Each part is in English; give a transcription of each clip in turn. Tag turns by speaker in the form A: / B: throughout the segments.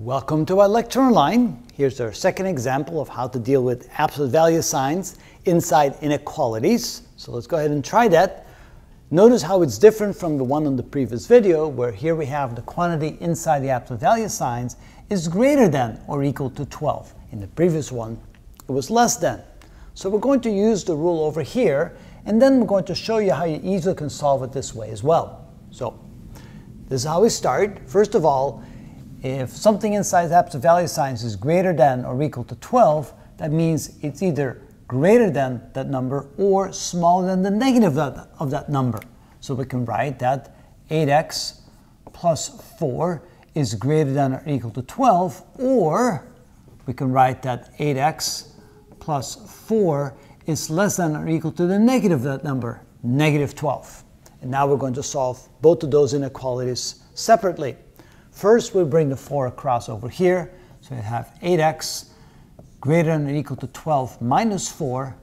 A: Welcome to ilectureonline. Here's our second example of how to deal with absolute value signs inside inequalities. So let's go ahead and try that. Notice how it's different from the one on the previous video where here we have the quantity inside the absolute value signs is greater than or equal to 12. In the previous one, it was less than. So we're going to use the rule over here and then we're going to show you how you easily can solve it this way as well. So this is how we start. First of all, if something inside the absolute value signs is greater than or equal to 12, that means it's either greater than that number or smaller than the negative of that, of that number. So we can write that 8x plus 4 is greater than or equal to 12, or we can write that 8x plus 4 is less than or equal to the negative of that number, negative 12. And now we're going to solve both of those inequalities separately. First, we bring the 4 across over here. So we have 8x greater than or equal to 12 minus 4.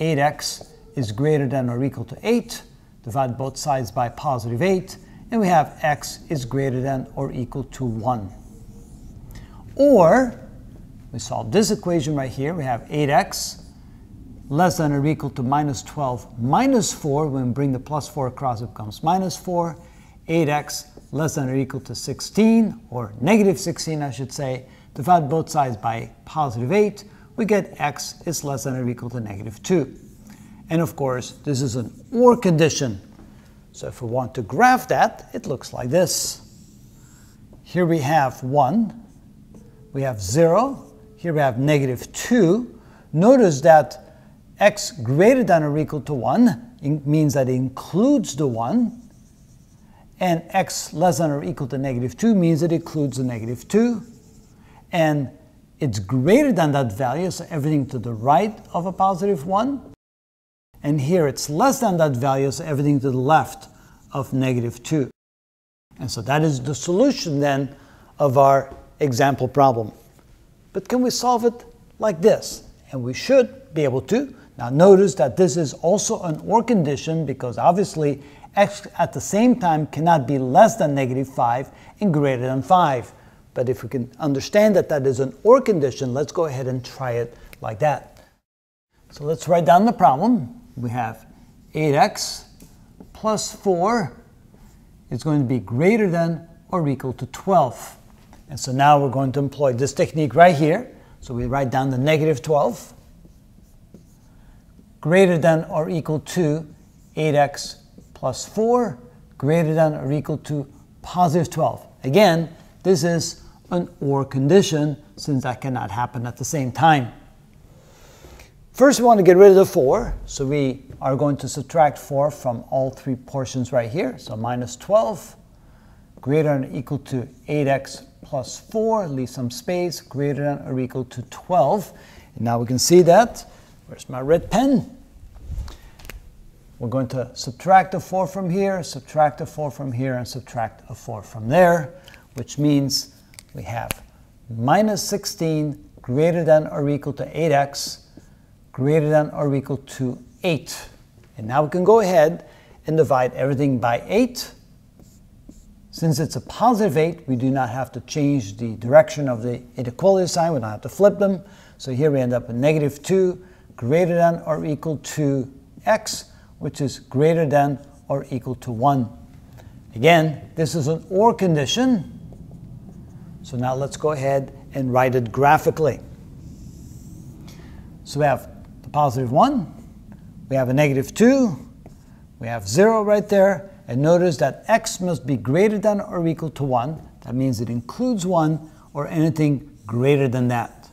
A: 8x is greater than or equal to 8. Divide both sides by positive 8. And we have x is greater than or equal to 1. Or, we solve this equation right here. We have 8x less than or equal to minus 12 minus 4. When we bring the plus 4 across, it becomes minus 4. 8x less than or equal to 16, or negative 16 I should say, divide both sides by positive 8, we get x is less than or equal to negative 2. And of course, this is an OR condition. So if we want to graph that, it looks like this. Here we have 1, we have 0, here we have negative 2. Notice that x greater than or equal to 1 means that it includes the 1, and x less than or equal to negative 2 means it includes the negative 2. And it's greater than that value, so everything to the right of a positive 1. And here it's less than that value, so everything to the left of negative 2. And so that is the solution then of our example problem. But can we solve it like this? And we should be able to. Now notice that this is also an OR condition because obviously x at the same time cannot be less than negative 5 and greater than 5. But if we can understand that that is an OR condition, let's go ahead and try it like that. So let's write down the problem. We have 8x plus 4 is going to be greater than or equal to 12. And so now we're going to employ this technique right here. So we write down the negative 12 greater than or equal to 8x plus 4 greater than or equal to positive 12. Again, this is an OR condition since that cannot happen at the same time. First, we want to get rid of the 4, so we are going to subtract 4 from all three portions right here. So minus 12 greater than or equal to 8x plus 4, leave some space, greater than or equal to 12. And now we can see that. Where's my red pen? We're going to subtract a 4 from here, subtract a 4 from here, and subtract a 4 from there, which means we have minus 16 greater than or equal to 8x greater than or equal to 8. And now we can go ahead and divide everything by 8. Since it's a positive 8, we do not have to change the direction of the inequality sign. We don't have to flip them. So here we end up with negative 2 greater than or equal to x which is greater than or equal to 1. Again, this is an OR condition. So now let's go ahead and write it graphically. So we have the positive 1, we have a negative 2, we have 0 right there, and notice that x must be greater than or equal to 1. That means it includes 1 or anything greater than that.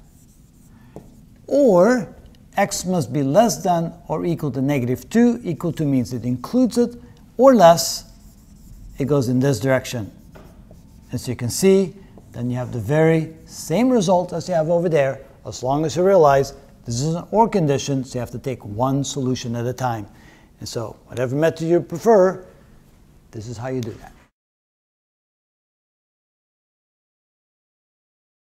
A: Or x must be less than or equal to negative 2. Equal to means it includes it, or less, it goes in this direction. As you can see, then you have the very same result as you have over there, as long as you realize this is an OR condition, so you have to take one solution at a time. And so, whatever method you prefer, this is how you do that.